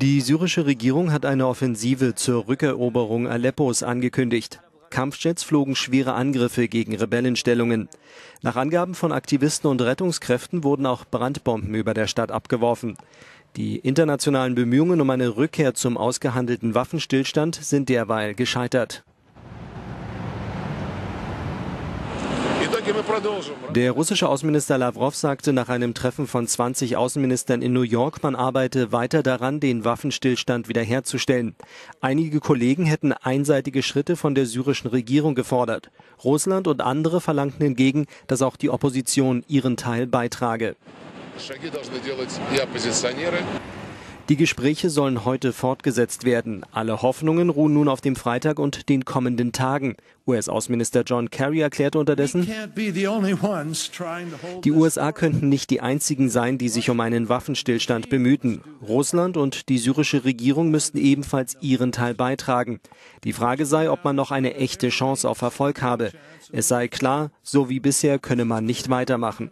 Die syrische Regierung hat eine Offensive zur Rückeroberung Aleppos angekündigt. Kampfjets flogen schwere Angriffe gegen Rebellenstellungen. Nach Angaben von Aktivisten und Rettungskräften wurden auch Brandbomben über der Stadt abgeworfen. Die internationalen Bemühungen um eine Rückkehr zum ausgehandelten Waffenstillstand sind derweil gescheitert. Der russische Außenminister Lavrov sagte nach einem Treffen von 20 Außenministern in New York, man arbeite weiter daran, den Waffenstillstand wiederherzustellen. Einige Kollegen hätten einseitige Schritte von der syrischen Regierung gefordert. Russland und andere verlangten hingegen, dass auch die Opposition ihren Teil beitrage. Die Gespräche sollen heute fortgesetzt werden. Alle Hoffnungen ruhen nun auf dem Freitag und den kommenden Tagen. US-Außenminister John Kerry erklärte unterdessen, die USA könnten nicht die einzigen sein, die sich um einen Waffenstillstand bemühten. Russland und die syrische Regierung müssten ebenfalls ihren Teil beitragen. Die Frage sei, ob man noch eine echte Chance auf Erfolg habe. Es sei klar, so wie bisher könne man nicht weitermachen.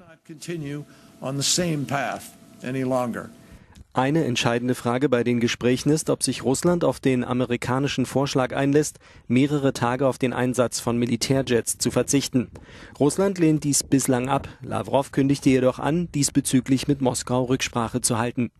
Eine entscheidende Frage bei den Gesprächen ist, ob sich Russland auf den amerikanischen Vorschlag einlässt, mehrere Tage auf den Einsatz von Militärjets zu verzichten. Russland lehnt dies bislang ab. Lavrov kündigte jedoch an, diesbezüglich mit Moskau Rücksprache zu halten.